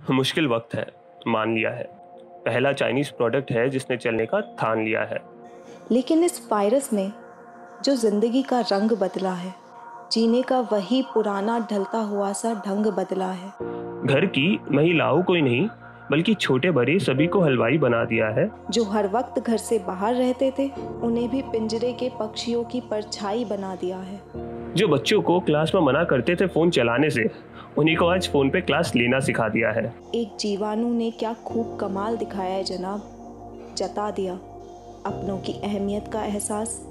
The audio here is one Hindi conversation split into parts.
मुश्किल वक्त है मान लिया है। पहला चाइनीज़ प्रोडक्ट है जिसने चलने का ठान लिया है। लेकिन इस वायरस ने जो ज़िंदगी का रंग बदला है जीने का वही पुराना ढलता हुआ सा ढंग बदला है। घर की महिलाओं को ही नहीं बल्कि छोटे बड़े सभी को हलवाई बना दिया है। जो हर वक्त घर से बाहर रहते थे उन्हें भी पिंजरे के पक्षियों की परछाई बना दिया है। जो बच्चों को क्लास में मना करते थे फ़ोन चलाने से उन्हीं को आज फ़ोन पे क्लास लेना सिखा दिया है। एक जीवाणु ने क्या खूब कमाल दिखाया है जनाब? जता दिया। अपनों की अहमियत का एहसास।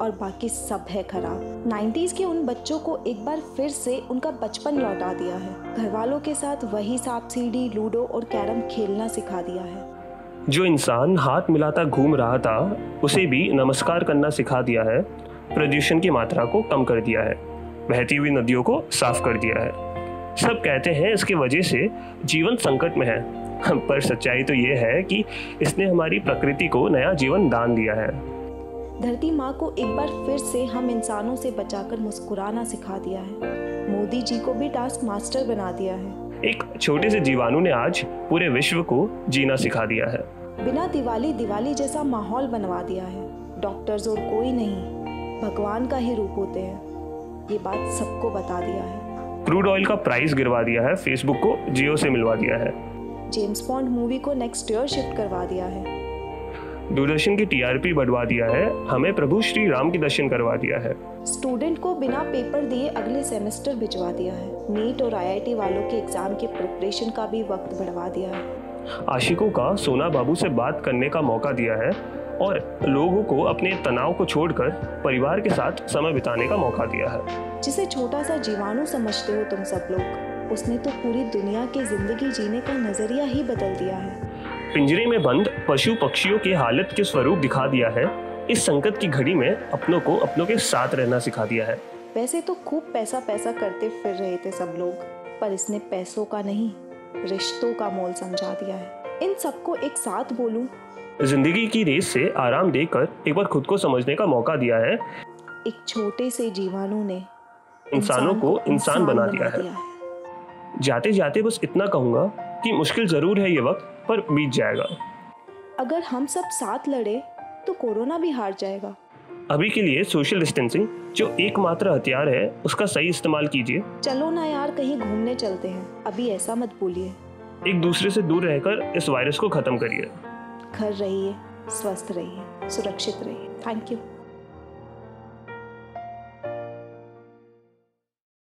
और बाकी सब है खराब। 90s के उन बच्चों को एक बार फिर से उनका बचपन लौटा दिया है। घर वालों के साथ वही सांप सीढ़ी लूडो और कैरम खेलना सिखा दिया है। जो इंसान हाथ मिलाता घूम रहा था उसे भी नमस्कार करना सिखा दिया है। प्रदूषण की मात्रा को कम कर दिया है बहती हुई नदियों को साफ़ कर दिया है। सब कहते हैं इसकी वजह से जीवन संकट में है। पर सच्चाई तो ये है कि इसने हमारी प्रकृति को नया जीवन दान दिया है। धरती माँ को एक बार फिर से हम इंसानों से बचाकर मुस्कुराना सिखा दिया है। मोदी जी को भी टास्क मास्टर बना दिया है। एक छोटे से जीवाणु ने आज पूरे विश्व को जीना सिखा दिया है। बिना दिवाली दिवाली जैसा माहौल बनवा दिया है। डॉक्टर्स और कोई नहीं। भगवान का ही रूप होते हैं। ये बात सबको बता दिया है। क्रूड ऑयल का प्राइस गिरवा दिया है फेसबुक को जियो से मिलवा दिया है। जेम्स बॉन्ड मूवी को नेक्स्ट ईयर शिफ्ट करवा दिया है। दूरदर्शन की टीआरपी बढ़वा दिया है हमें प्रभु श्री राम के दर्शन करवा दिया है। स्टूडेंट को बिना पेपर दिए अगले सेमेस्टर भिजवा दिया है। नीट और आईआईटी वालों के एग्ज़ाम के प्रिपरेशन का भी वक्त बढ़वा दिया है। आशिकों का सोना बाबू से बात करने का मौका दिया है। और लोगों को अपने तनाव को छोड़कर परिवार के साथ समय बिताने का मौका दिया है। जिसे छोटा सा जीवाणु समझते हो तुम सब लोग उसने तो पूरी दुनिया की ज़िंदगी जीने का नज़रिया ही बदल दिया है। पिंजरे में बंद पशु पक्षियों की हालत के स्वरूप दिखा दिया है। इस संकट की घड़ी में अपनों को अपनों के साथ रहना सिखा दिया है। वैसे तो खूब पैसा पैसा करते फिर रहे थे सब लोग पर इसने पैसों का नहीं रिश्तों का मोल समझा दिया है। इन सबको एक साथ बोलूँ। ज़िंदगी की रेस से आराम देकर एक बार खुद को समझने का मौका दिया है। एक छोटे से जीवाणु ने इंसानों को इंसान बना दिया है। जाते जाते बस इतना कहूँगा कि मुश्किल ज़रूर है ये वक्त पर बीत जाएगा। अगर हम सब साथ लड़े तो कोरोना भी हार जाएगा। अभी के लिए सोशल डिस्टेंसिंग जो एकमात्र हथियार है उसका सही इस्तेमाल कीजिए। चलो ना यार कहीं घूमने चलते हैं। अभी ऐसा मत बोलिए। एक दूसरे से दूर रहकर इस वायरस को खत्म करिए। घर रहिए, स्वस्थ रहिए, सुरक्षित रहिए। Thank you